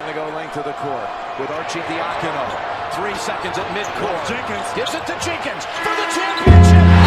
To go length of the court with Arcidiacono. Three seconds at midcourt. Jenkins. Gives it to Jenkins for the championship.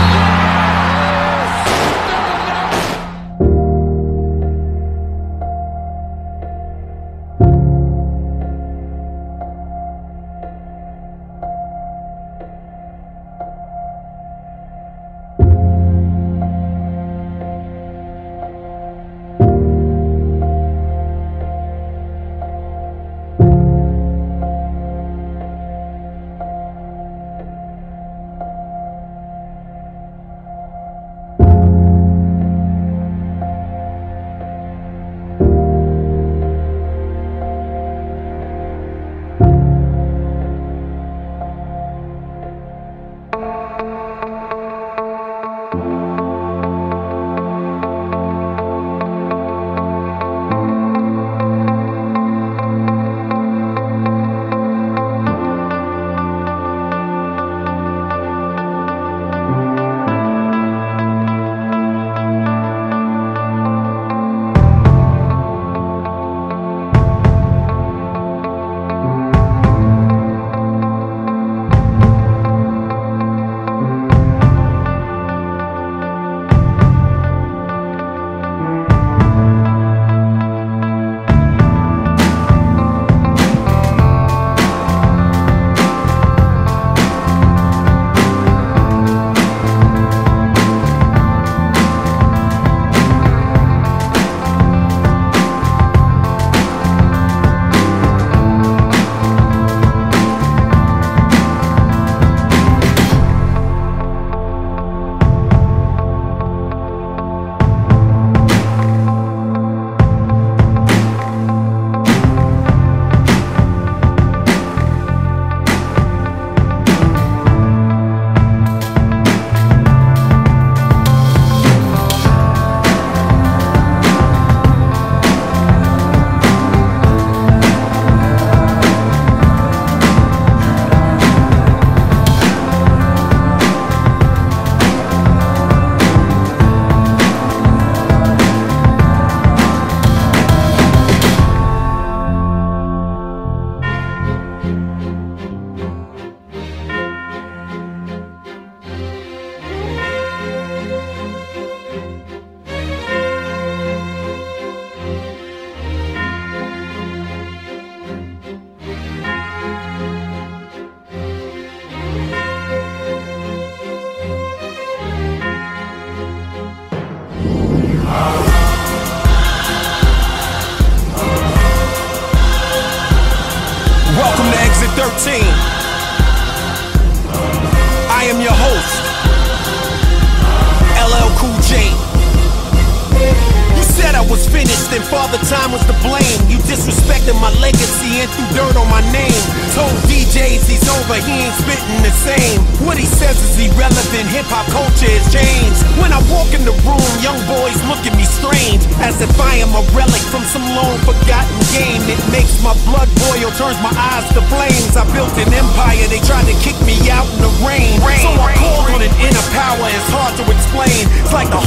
And Father Time was to blame. You disrespected my legacy and threw dirt on my name. Told DJs he's over, he ain't spitting the same. What he says is irrelevant, hip hop culture has changed. When I walk in the room, young boys look at me strange, as if I am a relic from some long forgotten game. It makes my blood boil, turns my eyes to flames. I built an empire, they tried to kick me out in the rain. So I called on an inner power, it's hard to explain. It's like the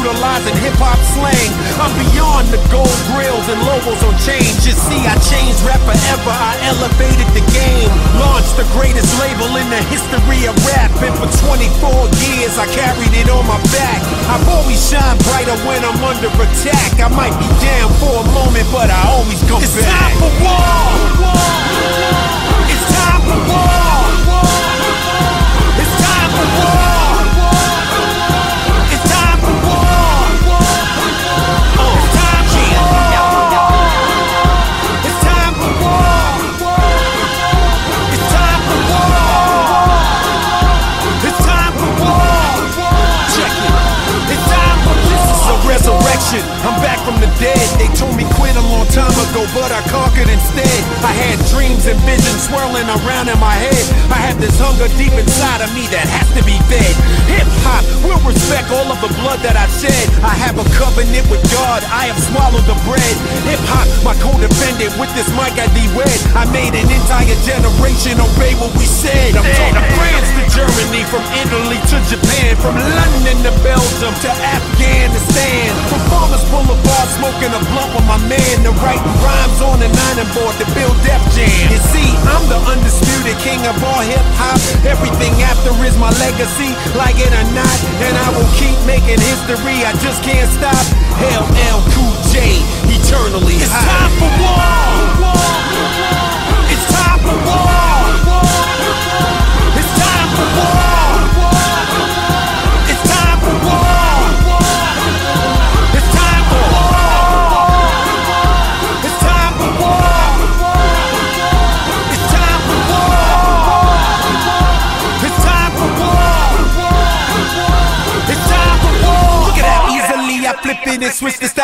utilizing hip hop slang. I'm beyond the gold grills and logos on change. You see, I changed rap forever, I elevated the game. Launched the greatest label in the history of rap. And for 24 years, I carried it on my back. I've always shined brighter when I'm under attack. I might be down for a moment, but I always come It's back. time for war. It's time for war. Around in my head. I have this hunger deep inside of me that has to be fed. Hip hop will respect all of the blood that I've shed. I have a covenant with God. I have swallowed the bread. Hip hop, my co-defendant with this mic I de-wed. I made an entire generation obey what we said. I'm talking France to Germany, from Italy to Japan, from London to Belgium to Afghanistan. From Farmers Boulevard, smoking a blunt with my man, to writing rhymes on an ironing board to build Def Jam. King of all hip hop. Everything after is my legacy, like it or not. And I will keep making history, I just can't stop. Hell, L Cool J, eternally It's high. time for war. It's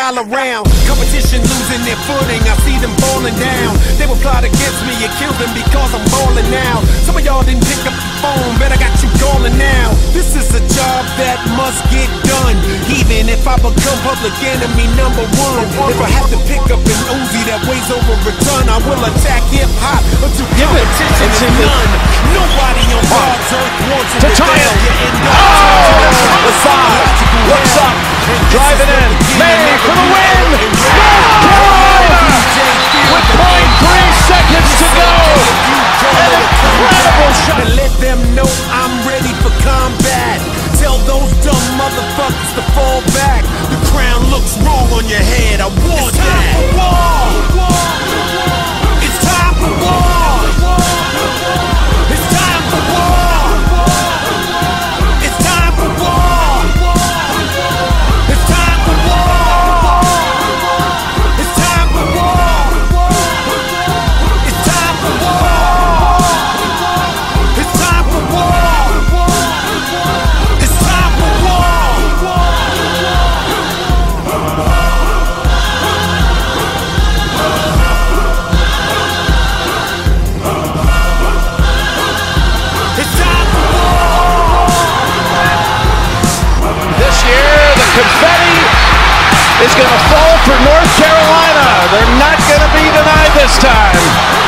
style around. Competition losing their footing, I see them falling down. Plot against me and kill them because I'm balling now. Some of y'all didn't pick up the phone, but I got you calling now. This is a job that must get done, even if I become public enemy number one. If I have to pick up an Uzi that weighs over a ton, I will attack hip hop until is in the- none. Nobody on God's earth wants To to tie it. rebel. You end up Oh! Aside. Looks up. Driving in. Maye for the win. Not going to be denied this time.